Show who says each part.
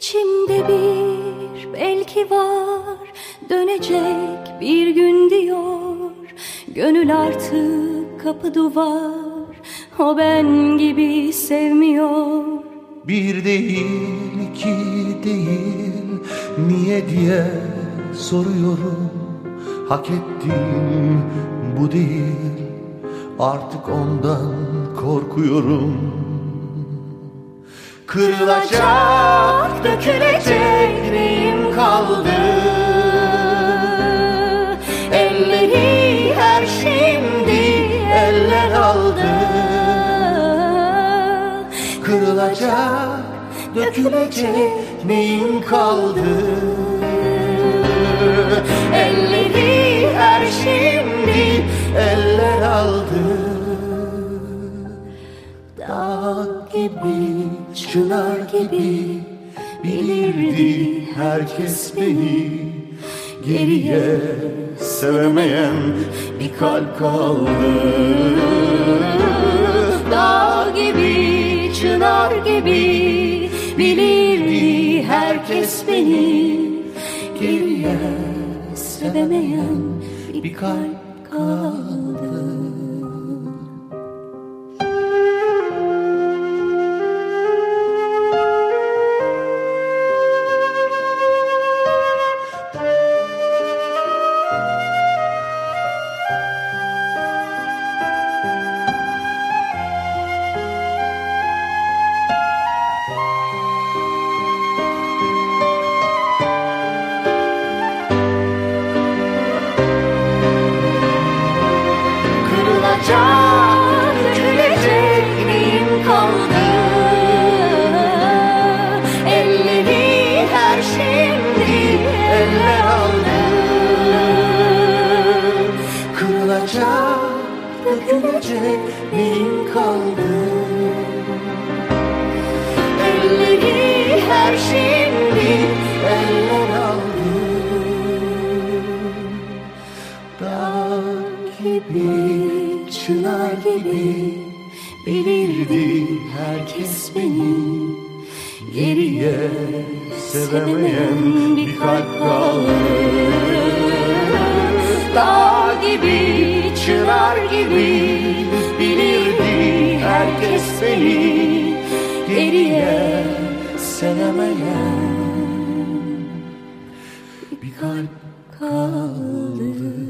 Speaker 1: İçimde bir belki var dönecek bir gün diyor. Gönül artık kapı duvar o ben gibi sevmiyor.
Speaker 2: Bir değil iki değil niye diye soruyorum. Hak ettiğim bu değil artık ondan korkuyorum Kırılacak, dökülecek neyim kaldı? Elleri her şimdi eller aldı. Kırılacak, dökülecek neyim kaldı? Elleri Dağ gibi, çınar gibi bilirdi herkes beni. Geriye sevemeyen bir kalp kaldı.
Speaker 1: Dağ gibi, çınar gibi bilirdi herkes beni. Geriye sevemeyen bir kalp kaldı
Speaker 2: dökülecek neyim kaldı? Elleri her şimdi eller aldı. Dağ gibi, çınar gibi Bilirdi herkes beni. Geriye sevemeyen bir kalp kaldı. Dağ gibi, çınar gibi Bilirdi herkes beni Geriye sevemeyen bir kalp kaldı